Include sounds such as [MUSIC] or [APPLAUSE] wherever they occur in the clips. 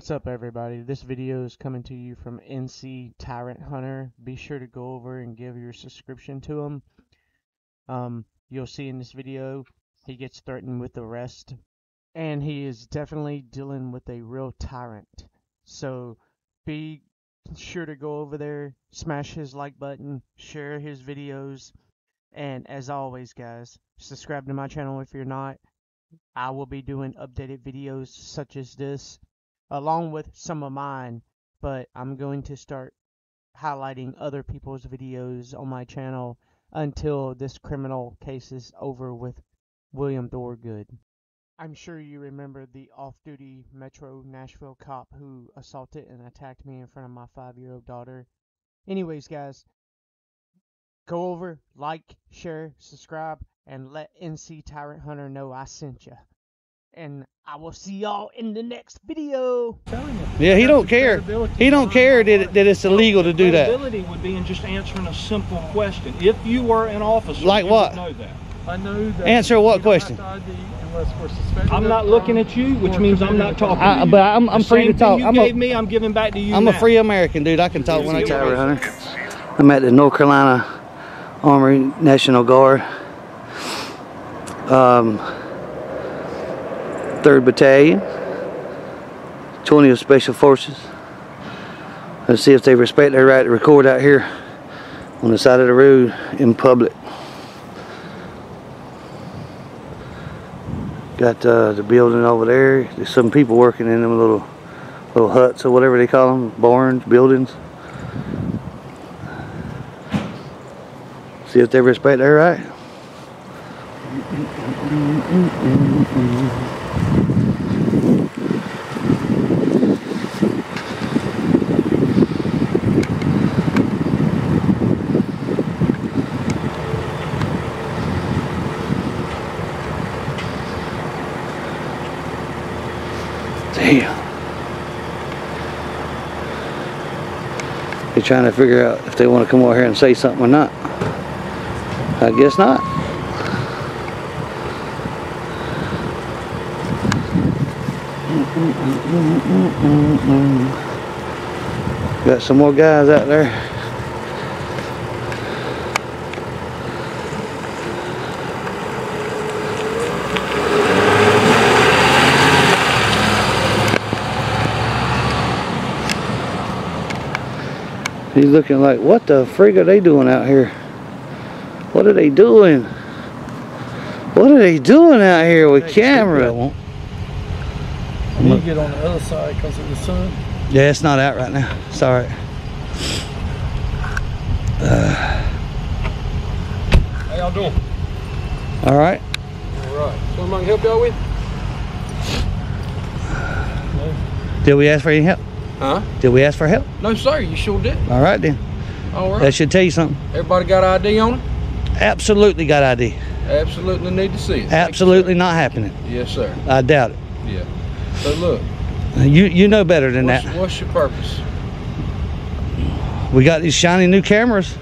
What's up everybody? This video is coming to you from NC Tyrant Hunter. Be sure to go over and give your subscription to him. Um, you'll see in this video he gets threatened with arrest and he is definitely dealing with a real tyrant. So be sure to go over there, smash his like button, share his videos, and as always guys, subscribe to my channel if you're not. I will be doing updated videos such as this along with some of mine, but I'm going to start highlighting other people's videos on my channel until this criminal case is over with William Thorgood. I'm sure you remember the off-duty Metro Nashville cop who assaulted and attacked me in front of my five-year-old daughter. Anyways, guys, go over, like, share, subscribe, and let NC Tyrant Hunter know I sent you and I will see y'all in the next video. Yeah, he don't care. He don't care that, that it's illegal to do that. Credibility would be in just answering a simple question. If you were an officer, Like you what? would know that. I know that. Answer what question? have to ID unless we're I'm not looking at you, which means I'm not talking I- to you. but I'm- I'm free to talk. you I'm a- gave me, I'm giving back to you I'm now. a free American, dude. I can talk when I Yes, talk. Hunter. I'm at the North Carolina Army National Guard. Um, 3rd Battalion. 20th Special Forces. Let's see if they respect their right to record out here on the side of the road in public. Got uh, the building over there. There's some people working in them little little huts or whatever they call them, barns, buildings. See if they respect their right. Damn. They're trying to figure out if they want to come over here and say something or not. I guess not. Got some more guys out there. He's looking like, what the frig are they doing out here? What are they doing? What are they doing out here with camera? I need to get on the other side because of the sun. Yeah, it's not out right now. It's all right. How y'all doing? All right. All right. Something I can help y'all with? Did we ask for any help? Huh? Did we ask for help? No, sir. You sure did. All right then. All right. That should tell you something. Everybody got ID on it? Absolutely got ID. Absolutely need to see it. Thank you, Absolutely not happening. Yes, sir. I doubt it. Yeah. So look, You you know better than what's, that. what's your purpose? We got these shiny new cameras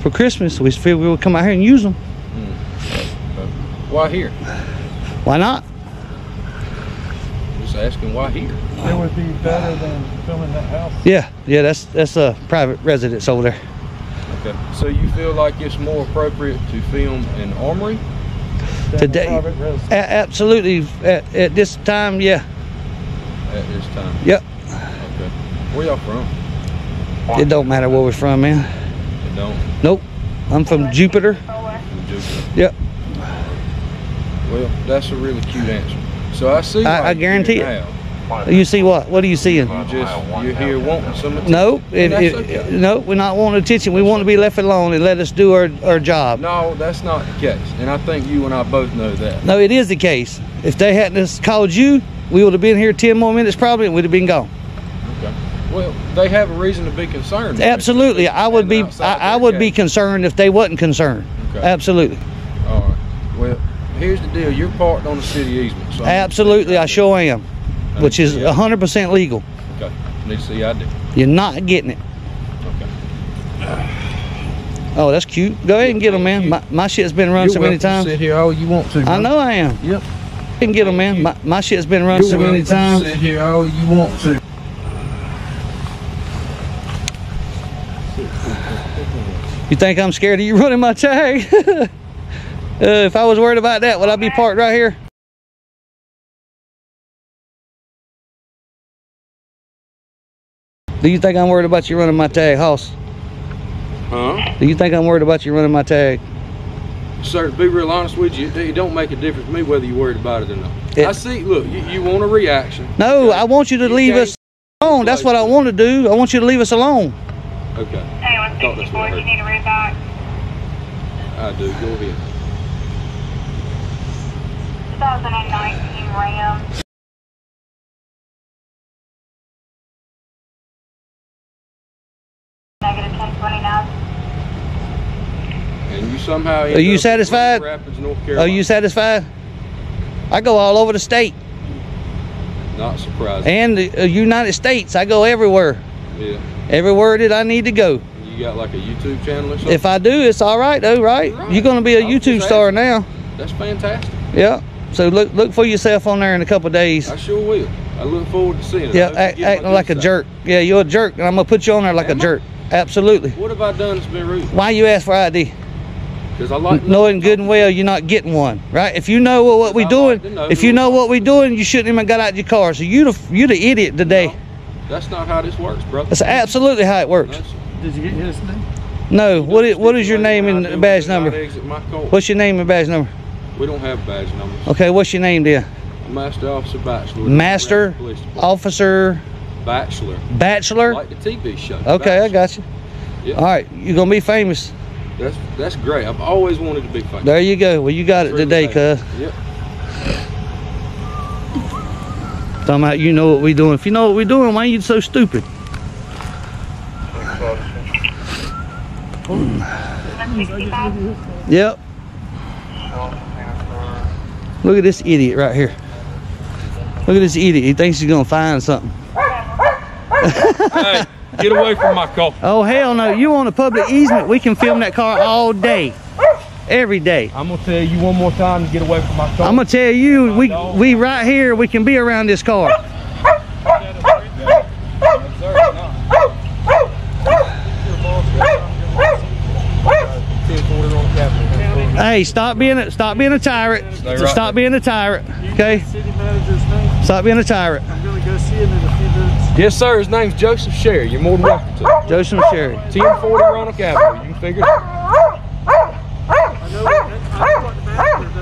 for Christmas. We figured we would come out here and use them. Hmm. Why here? Why not? Just asking why here. It would be better than filming that house. Yeah, yeah. That's that's a private residence over there. Okay. So you feel like it's more appropriate to film an armory? Today- private. A- absolutely. At, at this time, yeah. at this time? Yep. Okay. Where y'all from? It don't matter where we're from, man. It don't. Nope. I'm from Jupiter. From Jupiter. Yep. Well, that's a really cute answer. So I see. I- why I guarantee here it. Now. You see what? What are you seeing? You just you're here wanting some attention. No, and it, it, okay. no, we're not wanting attention. We want to be left alone and let us do our, our job. No, that's not the case, and I think you and I both know that. No, it is the case. If they hadn't called you, we would have been here 10 more minutes probably and we'd have been gone. Okay. Well, they have a reason to be concerned. Absolutely. I would be I, I would be concerned if they wasn't concerned. Okay. Absolutely. All right. Well, here's the deal. You're parked on the city easement. So Absolutely, I sure am. Which is to see ID. 100% legal. Okay. Need to see ID. You're not getting it. Okay. Oh, that's cute. Go ahead and get them, man. My, my shit's been run You're so many welcome to times. Sit here all you want to. I know I am. Yep. You can get them, man. My, my shit's been run so many times. Sit here all you want to. You think I'm scared of you running my tag? [LAUGHS] uh, if I was worried about that, would I be parked right here? Do you think I'm worried about you running my tag, Hoss? Huh? Do you think I'm worried about you running my tag? Sir, to be real honest with you, it don't make a difference to me whether you're worried about it or not. Yeah. I see, look, you, you want a reaction. No, I want you to You leave us alone. That's what I want to do. I want you to leave us alone. Okay, Hey, one Thought that's sixty-four, I you need a read back. I do. Go ahead. Two thousand and nineteen Ram. Negative ten twenty-nine. And you somehow. Are you satisfied? Rapids, North Are you satisfied? I go all over the state Not surprising. and the uh, United States. I go everywhere. yeah. Everywhere that I need to go. You got like a YouTube channel or something? If I do, it's all right though, right? Right. You're gonna be a I was YouTube just star now. That's fantastic. Yeah. So look look for yourself on there in a couple of days. I sure will. I look forward to seeing it. Yeah, hope you act, acting like a side. jerk. Yeah, you're a jerk, and I'm gonna put you on there like a Am I? Jerk. Absolutely. What have I done that's been rude? Why you ask for ID? Because I like Knowing good and well you're not getting one, right? If you know what, what we I doing, like know if you know what we're doing, you shouldn't even got out your car. So you the you the idiot today. That's not how this works, brother. That's absolutely how it works. That's- Did you get his name? No, what is what is your name and badge number? exit my car. What's your name and badge number? We don't have badge numbers. Okay, what's your name there? Master Officer Bachelor. Master Rapid Police Department. Officer Bachelor. Bachelor. Like the TV show. Okay, I got you. Yeah. All right, you're gonna be famous. That's that's great. I've always wanted to be famous. There you go. Well, you got it today, cuz. Yep. Talking about you know what we're doing. If you know what we're doing, why are you so stupid? Mm. Yep. Look at this idiot right here. Look at this idiot. He thinks he's gonna find something. [LAUGHS] hey, get away from my car. Oh hell no! You on a public easement? We can film that car all day, every day. I'm gonna tell you one more time to get away from my car. I'm gonna tell you, we we right here. We can be around this car. Hey, stop being a stop being a tyrant. Stay right Stop there. being a tyrant. Okay, City manager's name. stop being a tyrant. Yes, sir. His name's Joseph Scherer. You're more than welcome to. Joseph Scherer. 1040 Roanoke Avenue. You can figure it out. I know what, I know what the manager does. He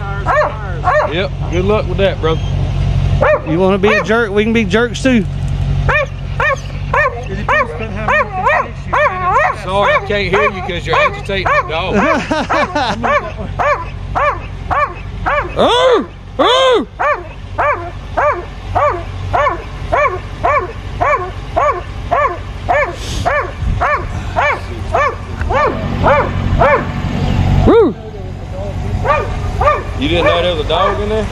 hires and fires. Yep. Good luck with that, brother. You want to be a jerk? We can be jerks too. It depends on how many complaints you get. Sorry, I can't hear you because you're agitating the dog. [LAUGHS] Oh! Didn't know there was a dog in there?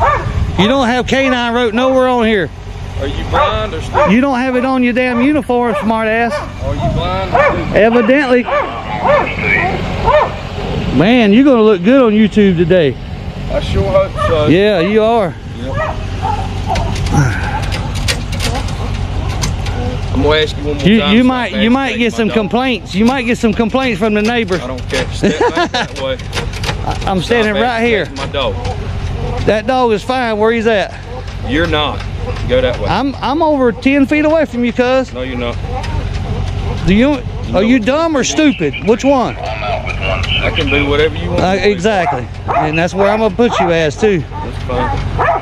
You don't have canine rope nowhere on here. Are you blind or still? You don't have it on your damn uniform, smart ass. Are you blind? Evidently. Man, you're gonna look good on YouTube today. I sure hope so. Yeah, you are. I'm gonna ask you one more You time. you so might you might get some dog. complaints. You might get some complaints from the neighbors. I don't care. Step back that way. [LAUGHS] I'm standing right here. My dog. That dog is fine. Where he's at? You're not. Go that way. I'm I'm over 10 feet away from you, cuz. no, you're not. Do you are you dumb or stupid? Which one? I can do whatever you want. Uh, exactly. And that's where I'm gonna put you as too. That's fine.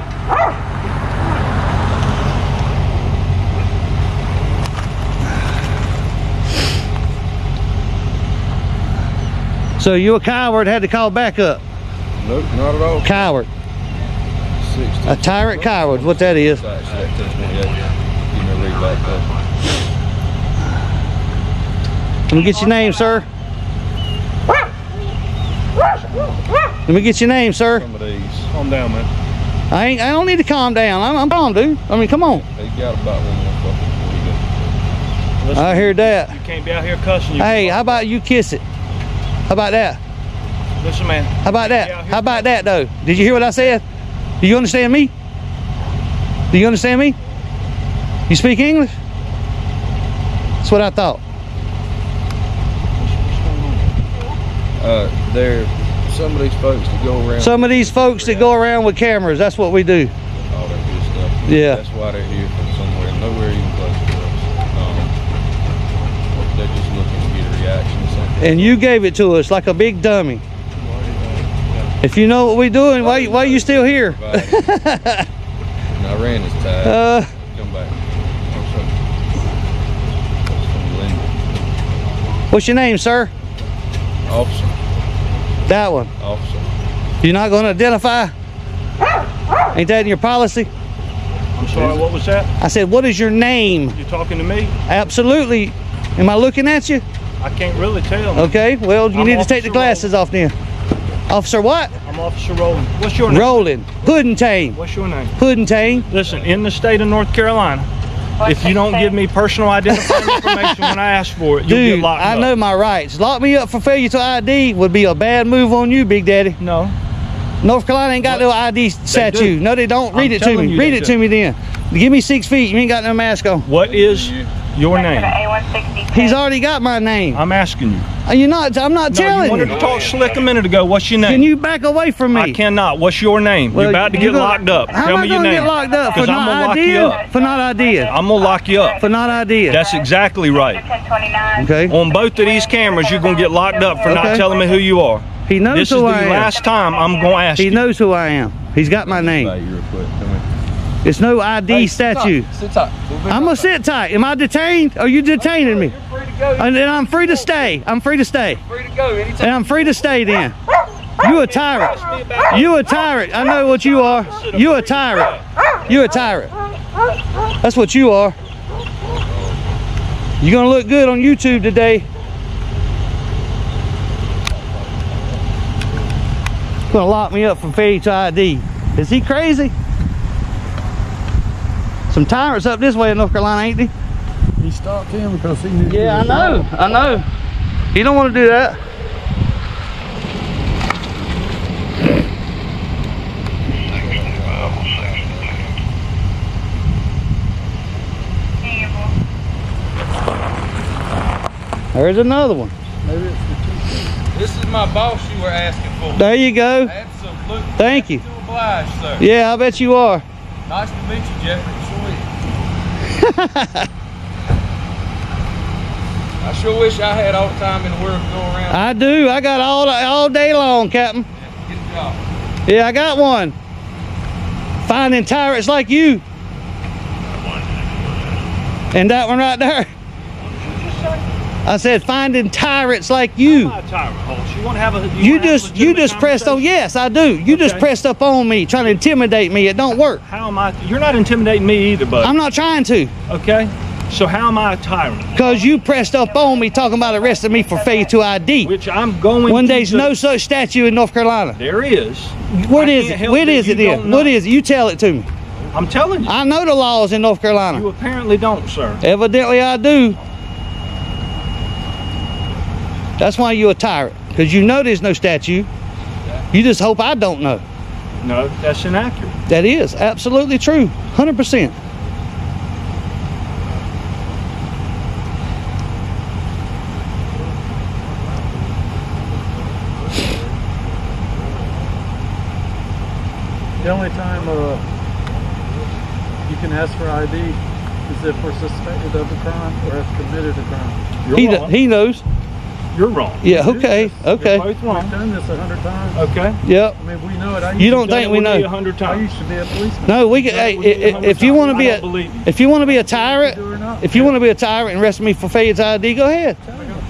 So you a coward had to call back up. Nope, not at all. Coward. A tyrant coward, what that is. That touched me, yeah. Give me a read back there. Let me get your name, sir. Let me get your name, sir. Some of these. Calm down, man. I ain't I don't need to calm down. I'm, I'm calm, dude. I mean, come on. They got about one more fucking before you go. I hear that. You can't be out here cussing you. Hey, how about you kiss it? How about that? Listen, man. How about that? How about that though? Did you hear what I said? Do you understand me? Do you understand me? You speak English? That's what I thought. Uh, there, some of these folks that go around. Some of these folks that go around with cameras, that's what we do. all that good stuff. Yeah. That's why they're here from somewhere, nowhere even close to us. Um, they're just looking to get a reaction. And you gave it to us like a big dummy. If you know what we're doing, why why you still here? I ran his tag. Uh, Come back. I'll show you. That's from Linda. what's your name, sir? Officer. That one. Officer. You're not going to identify? Ain't that in your policy? I'm sorry, what was that? I said, what is your name? You're talking to me? Absolutely. Am I looking at you? I can't really tell. Okay, well, you I'm need to take the Officer glasses off then. Officer what? I'm Officer Rowland. What's your name? Roland. Puddentane. What's your name? Puddentane. Listen, in the state of North Carolina, if you don't give me personal identifying information when I ask for it, you'll Dude, get locked I up. know my rights. Lock me up for failure to ID would be a bad move on you, Big Daddy. No. North Carolina ain't got no ID statute. No, they don't. Read I'm it to me. Read it do. to me then. Give me six feet. You ain't got no mask on. What is your To name? He's already got my name. I'm asking you. Uh, are you not? I'm not No, you telling wanted you. to talk slick a minute ago. What's your name? Can you back away from me? I cannot. What's your name? Well, You're about to you get gonna- locked up. How Tell am I me your gonna name. get locked up for 'Cause I'm not gonna lock you idea? up. For not idea. I'm gonna lock you up. For not idea. That's exactly right. okay. On both of these cameras, you're gonna get locked up for Okay. not telling me who you are. He knows This is who the I am. last time I'm gonna ask He you. knows who I am. He's got my Hey, name. you real quick. Come here. It's no ID statute. Sit tight. I'm gonna sit tight. Am I detained? Are you detaining me? Free to go. And then I'm free to stay. I'm free to stay. Free to go anytime. And I'm free to stay then. You a tyrant. You a tyrant. I know what you are. You a tyrant. You a tyrant. That's what you are. You're gonna look good on YouTube today. Gonna lock me up for failure to ID. Is he crazy? Some tyrants up this way in North Carolina, ain't they? He stopped him because he knew. Yeah, I know. I know. He don't want to do that. There's another one. Maybe it's the chief. This is my boss you were asking for. There you go. Absolutely. Thank you. To oblige, sir. Yeah, I bet you are. Nice to meet you, Jeffrey. [LAUGHS] I sure wish I had all the time in the world to go around I do. I got all all day long, Captain. job. Yeah, I got one. Finding tyrants like you. And that one right there. [LAUGHS] I said finding tyrants like you. I'm not a tyrant. You want to have a You a just you just pressed on. Yes, I do. You just pressed up on me, trying to intimidate me. It don't work. How am I? You're not intimidating me either, bud. I'm not trying to, Okay. So how am I a tyrant? cause you pressed up on me, talking about arresting me for failure to ID. Which I'm going. When there's do. no such statue in North Carolina. There is. What is it? What is it you then? What is it? You tell it to me. I'm telling you. I know the laws in North Carolina. You apparently don't, sir. Evidently, I do. That's why you're a tyrant, cause you know there's no statute. You just hope I don't know. No, that's inaccurate. That is absolutely true, hundred percent. The only time uh, you can ask for ID is if we're suspected of a crime or have committed a crime. He he knows. You're wrong. Yeah. Okay. Okay. You're both We've done this a hundred times. Okay. Yep. I mean, we know it. I You don't think we Done it with me know? A hundred I used to be a policeman. No, we can. Done it Hey, with me a i- i- hundred if you want to be a, if you want to be a tyrant, Do or not. if you want to be a tyrant and arrest me for failure ID, go ahead.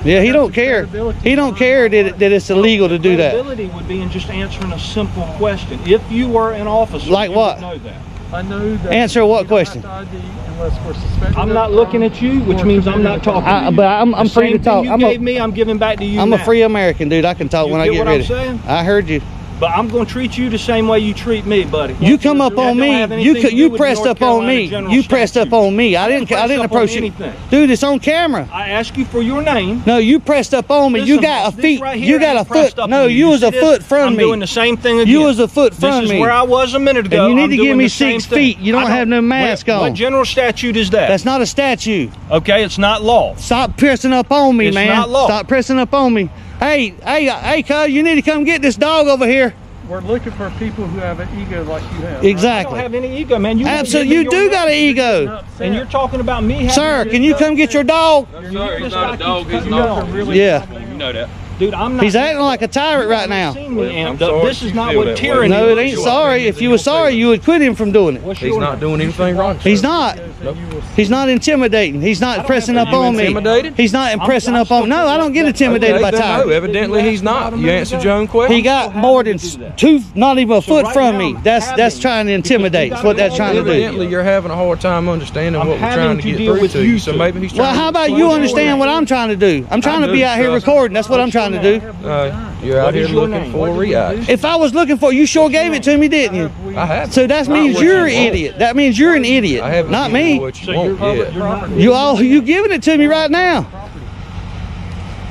Yeah, he don't care. He don't care that, it- that it's illegal to do that. Credibility would be in just answering a simple question. If you were an officer, Like you what? would know that. I know that. Answer what question? have to ID unless we're suspected I'm not a looking at you, which means I'm not talking I- to you. but I'm- I'm free to talk. You I'm a- gave me, I'm giving back to you. I'm a free American, dude. I can talk You when I get get what I'm ready. saying? I heard you. But I'm going to treat you the same way you treat me, buddy. You come up on me. You to c- do you pressed up on me. You pressed up on me. I didn't. I didn't approach you, dude. It's on camera. I asked you for your name. No, you pressed up on me. you got a feet. right you got a foot. No, you You was a foot from I'm me. doing the same thing again. You was a foot from me. This is me. where I was a minute ago. And you need I'm to give me six feet. You don't have no mask what, on. What general statute is that? That's not a statute. okay, it's not law. Stop pressing up on me, It's man. not law. Stop pressing up on me. Hey, hey, hey, cuz, you need to come get this dog over here. We're looking for people who have an ego like you have. right? I Exactly. don't have any ego, man. You Absolutely, you do got an ego. Upset. And you're talking about me Sir, can you come get your dog? No, sir, he's not a dog. He's not. really Yeah. You know that. Dude, I'm not. He's acting like a tyrant right now. Well, I'm sorry This is not what that way. tyranny No, it is. ain't sorry. If you were sorry, you would quit him from doing it. He's not doing anything wrong. He's not. that you will He's not intimidating. He's not pressing up on me. intimidated? He's not impressing up on. still No, I don't get intimidated by then no, evidently he's not. You answered your own question. He got more than two, not even a foot from me. That's that's trying to intimidate. That's what that's trying to do. Evidently, you're having a hard time understanding what we're trying to to get through with to you you. So maybe he's trying Well, how about you understand what I'm trying to do? I'm trying to be out here recording. That's what I'm trying to do. Uh, you're out What here is your looking name? for a reaction. If I was looking for, you sure gave it to me, didn't you? I have. So that means you're you an idiot. That means you're an idiot, I haven't not me. what you So want you're yet. you're not- You all you giving it to me right now.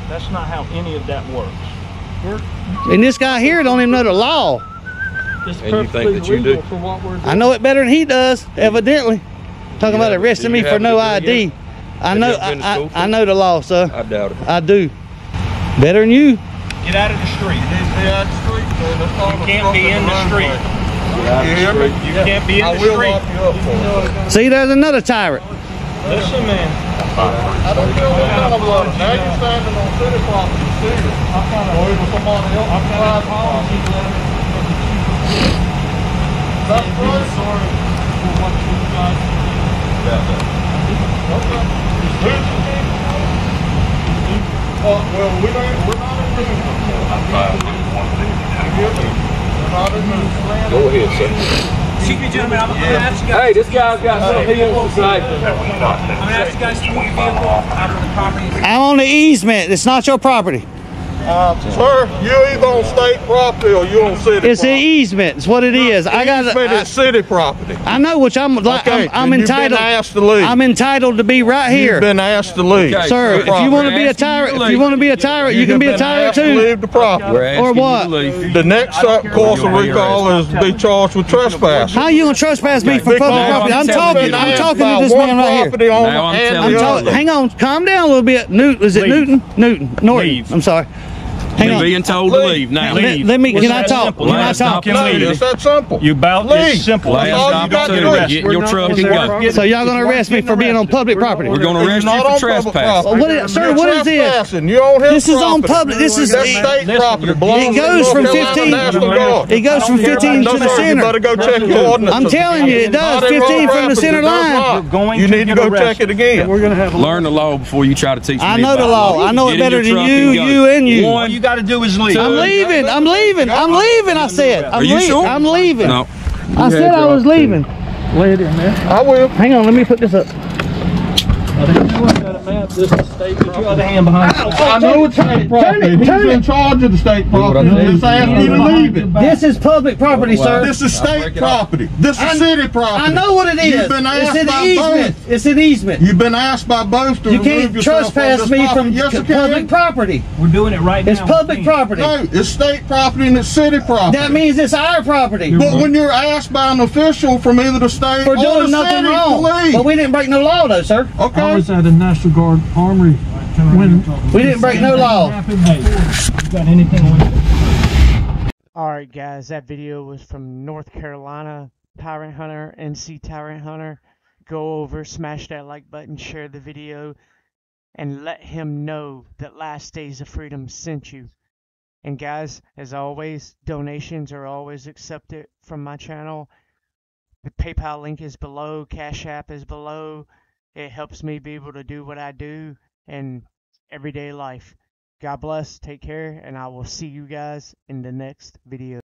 That's not how any of that works. And this guy here don't even know the law. It's And you think that you do? legal for what we're doing. I know it better than he does, evidently. Talking You about arresting me for no a degree ID. I know you ever been to I, I, I know the law, sir. I doubt it. I do. Better than you. Get out of the street. You can't be in the street. You hear me? You can't be in the street. you up for it. See, there's another tyrant. Listen, man. I don't care what kind of love. Now you're standing on city property, serious. Or it was somebody else. I'm private property. That's right. Sorry for what you've done. Okay. Uh, well, we don't, we're not in business. We're not in. Go ahead, sir. Excuse me, gentlemen, I'm, I'm gonna ask you guys, Hey, this guy's got something he wants to say. I'm gonna ask you guys to move your vehicle out of the property. I'm on the easement. It's not your property. Uh, sir, you're either on state property or you're on city It's an property. easement. It's what it is. I got. Easement I, is city property. I know which I'm. Like, Okay, I'm, I'm then you've been entitled. asked to leave. I'm entitled to be right here, You've been asked to leave. Okay, sir. If you want to be a asking you to tyrant, if you want to be a tyrant, you can have be a been tyrant asked to too. Leave the property. Or what? The next uh, course of recall is to be charged with trespass. How you gonna trespass me for public property? I'm I'm talking. I'm talking to this man right here. property Now I'm telling you. Talking. Hang on, calm down a little bit. Newton, is it Newton? Newton, Norton. I'm sorry. Hang You're on. being told to leave now. Let, let me. It's Can I talk? simple. Can I talk? Can No, leave. it's that simple. You about Leave. it's simple. That's all Last you got to opportunity. do. Get in your truck and go. So y'all gonna arrest me for being on public property? We're going to arrest You're you not for on trespassing. property. What is- sir, what is this? trespassing. You're on his This is on public. This is. State property. it goes from 15. It goes from 15 to the sir, you center. better go check your ordinance. I'm telling you, it does. 15 from the center line. You're going You to need to go check it again. We're gonna have Learn the law before you try to teach me I know the law. I know it better than truck you, and you, and you. All you got to do is leave. I'm leaving. I'm leaving. I'm leaving. I said. I'm Are you leaving. sure? I'm leaving. No. I said I was leaving. lay it in there. I will. Hang on. Let me put this up. This is state Put your other hand behind you. I know it's state property. He's turn in charge of the state property. I Just ask me to leave it. This is public property, sir. This is state property. This is city property. I know what it is. You've been It's asked an by easement. both. It's an easement. You've been asked by both to You remove can't trespass me from yes, you public property. We're doing it right now. It's public property. No, it's state property and it's city property. That means it's our property. but when you're asked by an official from either the state or the city wrong. to leave, But we didn't break no law, though, sir. I okay? was at a National Guard Armory when We didn't break no law. Got anything? Alright guys, that video was from North Carolina Tyrant Hunter, NC Tyrant Hunter. Go over, smash that like button, share the video, and let him know that Last Days of Freedom sent you. And guys, as always, donations are always accepted from my channel. The PayPal link is below, Cash App is below. It helps me be able to do what I do in everyday life. God bless, take care, and I will see you guys in the next video.